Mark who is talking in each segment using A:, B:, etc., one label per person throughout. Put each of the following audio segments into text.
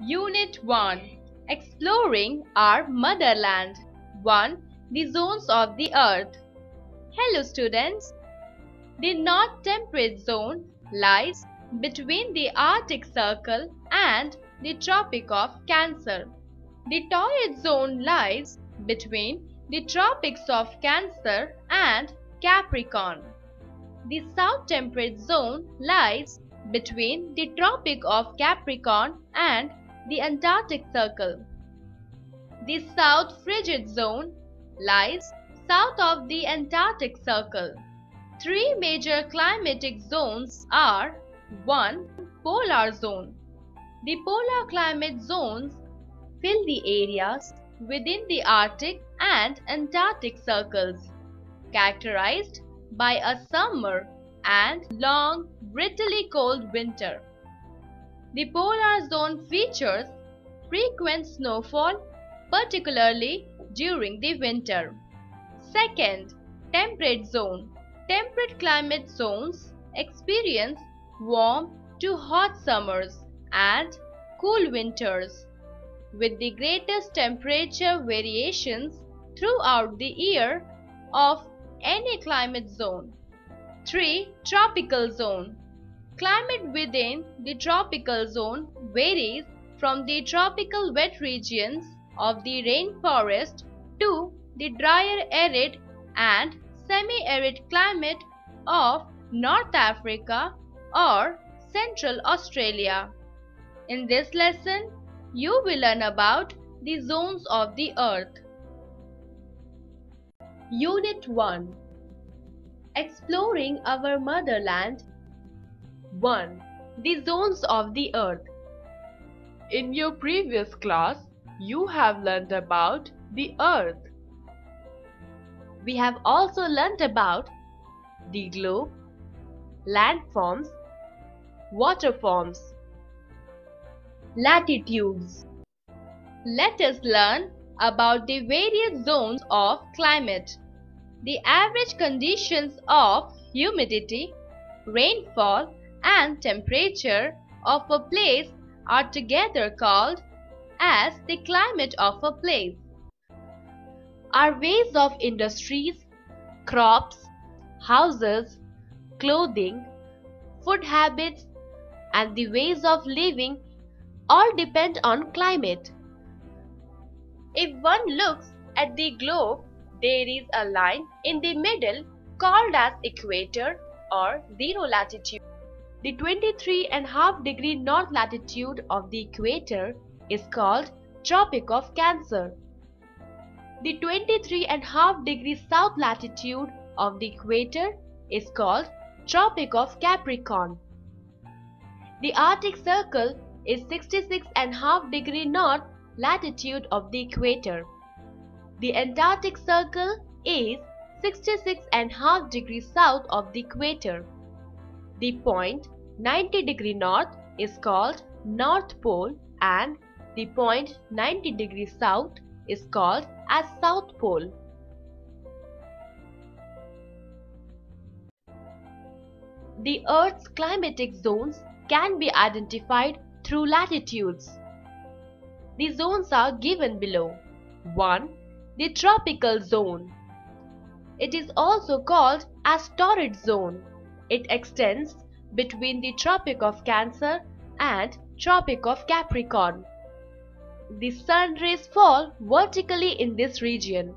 A: Unit 1 Exploring our motherland 1. The zones of the earth Hello students. The North Temperate Zone lies between the Arctic Circle and the Tropic of Cancer. The Torrid Zone lies between the Tropics of Cancer and Capricorn. The South Temperate Zone lies between the Tropic of Capricorn and the Antarctic Circle. The South Frigid Zone lies south of the Antarctic Circle. Three major climatic zones are 1. Polar Zone The polar climate zones fill the areas within the Arctic and Antarctic circles, characterized by a summer and long, brittly cold winter. The polar zone features frequent snowfall, particularly during the winter. Second, temperate zone. Temperate climate zones experience warm to hot summers and cool winters, with the greatest temperature variations throughout the year of any climate zone. 3. Tropical zone. Climate within the tropical zone varies from the tropical wet regions of the rainforest to the drier arid and semi-arid climate of North Africa or Central Australia. In this lesson, you will learn about the zones of the earth. Unit 1 Exploring our motherland 1. The zones of the earth
B: In your previous class, you have learned about the earth.
A: We have also learned about the globe, landforms, waterforms, latitudes. Let us learn about the various zones of climate. The average conditions of humidity, rainfall and temperature of a place are together called as the climate of a place. Our ways of industries, crops, houses, clothing, food habits and the ways of living all depend on climate. If one looks at the globe, there is a line in the middle called as equator or zero latitude. The 23 and half degree north latitude of the equator is called Tropic of Cancer. The 23 and half degree south latitude of the equator is called Tropic of Capricorn. The Arctic Circle is 66 and half degree north latitude of the equator. The Antarctic Circle is 66 and half degree south of the equator. The point 90 degree north is called North Pole and the point 90 degree south is called as South Pole. The Earth's climatic zones can be identified through latitudes. The zones are given below. 1. The tropical zone. It is also called as torrid zone. It extends between the Tropic of Cancer and Tropic of Capricorn. The sun rays fall vertically in this region.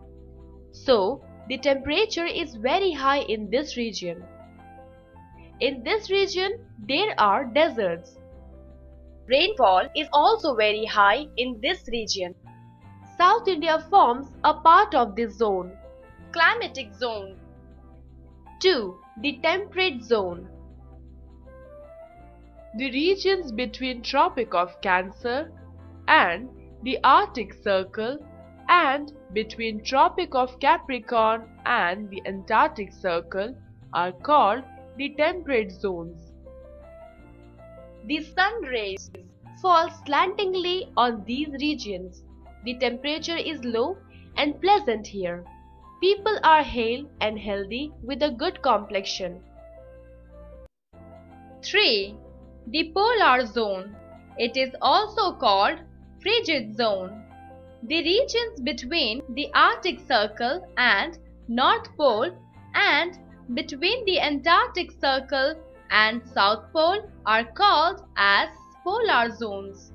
A: So, the temperature is very high in this region. In this region, there are deserts. Rainfall is also very high in this region. South India forms a part of this zone. Climatic zone 2. The temperate zone
B: The regions between Tropic of Cancer and the Arctic Circle and between Tropic of Capricorn and the Antarctic Circle are called the temperate zones.
A: The sun rays fall slantingly on these regions. The temperature is low and pleasant here. People are hale and healthy with a good complexion. 3. The polar zone It is also called frigid zone. The regions between the Arctic Circle and North Pole and between the Antarctic Circle and South Pole are called as polar zones.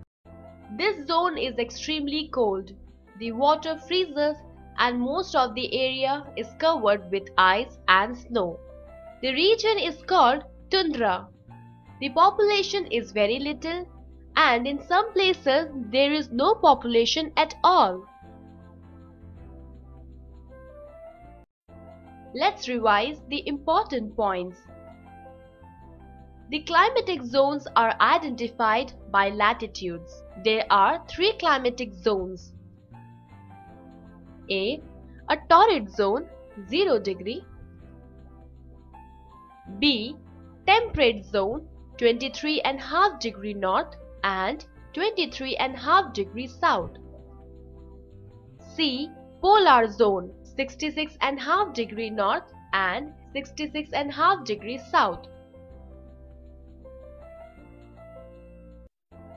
A: This zone is extremely cold. The water freezes and most of the area is covered with ice and snow. The region is called tundra. The population is very little and in some places there is no population at all. Let's revise the important points. The climatic zones are identified by latitudes. There are three climatic zones. A. A torrid zone 0 degree. B. Temperate zone 23.5 degree north and 23.5 degree south. C. Polar zone 66.5 degree north and 66.5 degree south.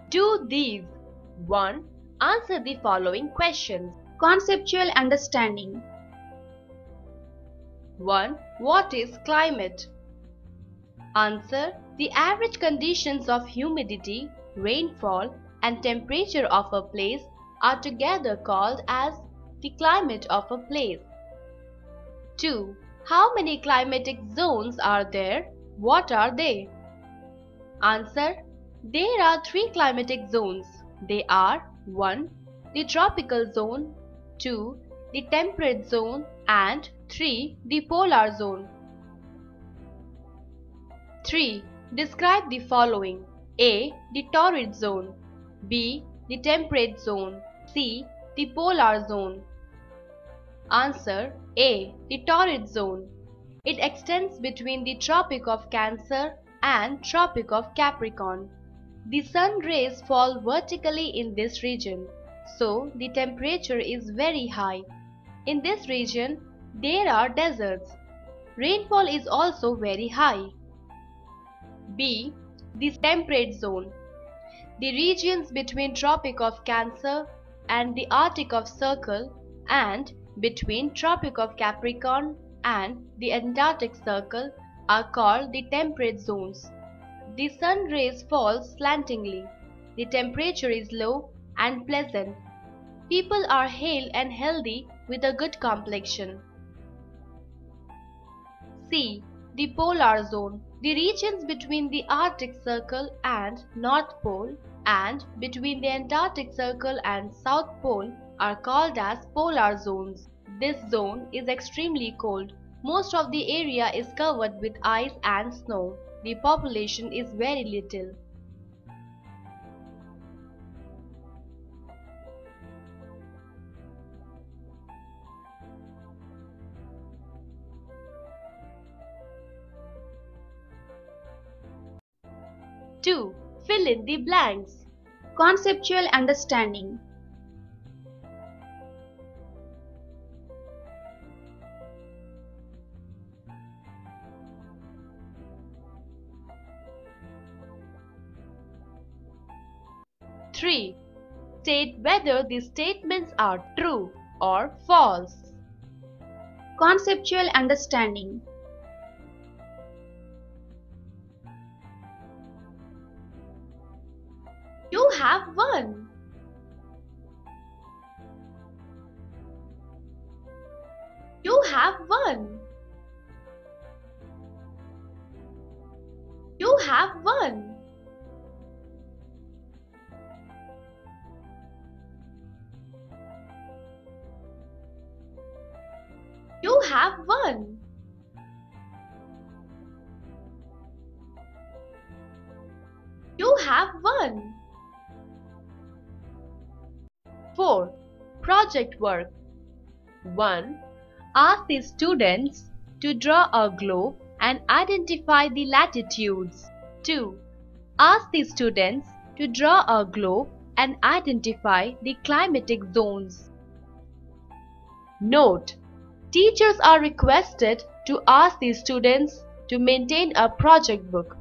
A: Do these. 1. Answer the following questions.
C: Conceptual understanding.
A: 1. What is climate? Answer. The average conditions of humidity, rainfall and temperature of a place are together called as the climate of a place. 2. How many climatic zones are there? What are they? Answer. There are three climatic zones. They are 1. The tropical zone 2. The temperate zone and 3. The polar zone. 3. Describe the following. A. The torrid zone. B. The temperate zone. C. The polar zone. Answer A. The torrid zone. It extends between the Tropic of Cancer and Tropic of Capricorn. The sun rays fall vertically in this region so the temperature is very high. In this region, there are deserts. Rainfall is also very high. B. The temperate zone. The regions between Tropic of Cancer and the Arctic of Circle and between Tropic of Capricorn and the Antarctic Circle are called the temperate zones. The sun rays fall slantingly. The temperature is low and pleasant. People are hale and healthy with a good complexion. C. The Polar Zone The regions between the Arctic Circle and North Pole and between the Antarctic Circle and South Pole are called as polar zones. This zone is extremely cold. Most of the area is covered with ice and snow. The population is very little. 2. Fill in the blanks.
C: Conceptual understanding.
A: Three. State whether the statements are true or false.
C: Conceptual understanding.
A: Have won. You have won. You have won. You have won. Project work 1. Ask the students to draw a globe and identify the latitudes. 2. Ask the students to draw a globe and identify the climatic zones. Note: Teachers are requested to ask the students to maintain a project book